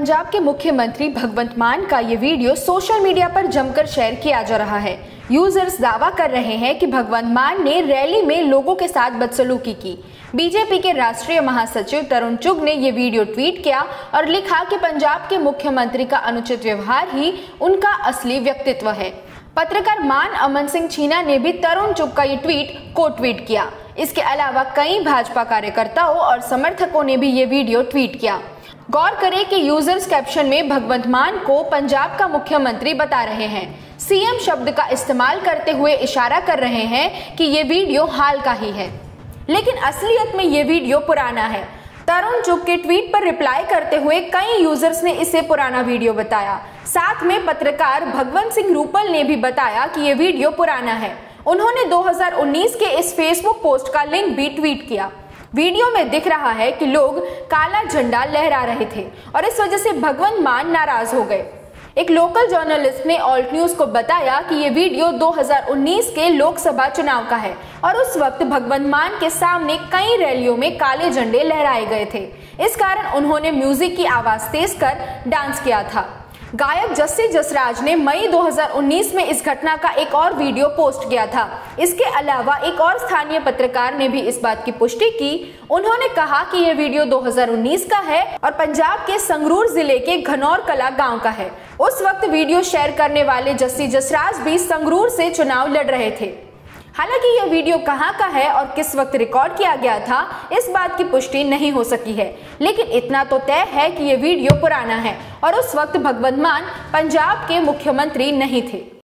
पंजाब के मुख्यमंत्री भगवंत मान का ये वीडियो सोशल मीडिया पर जमकर शेयर किया जा रहा है। यूज़र्स दावा कर रहे हैं कि भगवंत मान ने रैली में लोगों के साथ बदसलूकी की। बीजेपी के राष्ट्रीय महासचिव तरुण चुग ने ये वीडियो ट्वीट किया और लिखा कि पंजाब के मुख्यमंत्री का अनुचित व्यवहार ही उनका असली व्यक्तित्व है। पत्रकार मान अमन सिंह छीना ने भी तरुण चुग का ये ट्वीट को ट्वीट किया। इसके अलावा कई भाजपा कार्यकर्ताओं और समर्थकों ने भी ये वीडियो ट्वीट किया। गौर करें कि यूज़र्स कैप्शन में भगवंत मान को पंजाब का मुख्यमंत्री बता रहे हैं। सीएम शब्द का इस्तेमाल करते हुए इशारा कर रहे हैं कि ये वीडियो हाल का ही है। लेकिन असलियत में ये वीडियो पुराना है। तरुण चुग के ट्वीट पर रिप्लाई करते हुए कई यूज़र्स ने इसे पुराना वीडियो बताया। साथ में पत्रकार भगवंत सिंह रूपल ने भी बताया कि ये वीडियो पुराना है। उन्होंने 2019 के इस फेसबुक पोस्ट का लिंक भी ट्वीट किया। वीडियो में दिख रहा है कि लोग काला झंडा लहरा रहे थे और इस वजह से भगवंत मान नाराज़ हो गए। एक लोकल जर्नलिस्ट ने ऑल्ट न्यूज़ को बताया कि ये वीडियो 2019 के लोकसभा चुनाव का है और उस वक्त भगवंत मान के सामने कई रैलियों में काले झंडे लहराए गए थे। इस कारण उन्होंने म्यूज़िक की आवाज़ तेज कर डांस किया था। गायक जस्सी जसराज ने मई 2019 में इस घटना का एक और वीडियो पोस्ट किया था। इसके अलावा एक और स्थानीय पत्रकार ने भी इस बात की पुष्टि की। उन्होंने कहा कि यह वीडियो 2019 का है और पंजाब के संगरूर ज़िले के घनौर कला गाँव का है। उस वक्त वीडियो शेयर करने वाले जस्सी जसराज भी संगरूर से चुनाव लड़ रहे थे। हालाँकि यह वीडियो कहाँ का है और किस वक्त रिकॉर्ड किया गया था, इस बात की पुष्टि नहीं हो सकी है। लेकिन इतना तो तय है कि यह वीडियो पुराना है और उस वक्त भगवंत मान पंजाब के मुख्यमंत्री नहीं थे।